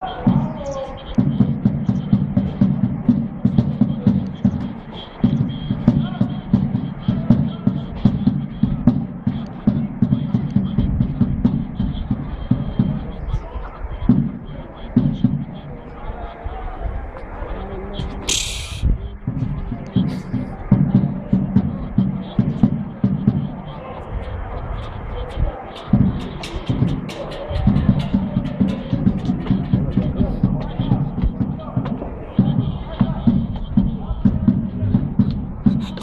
you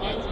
Thanks.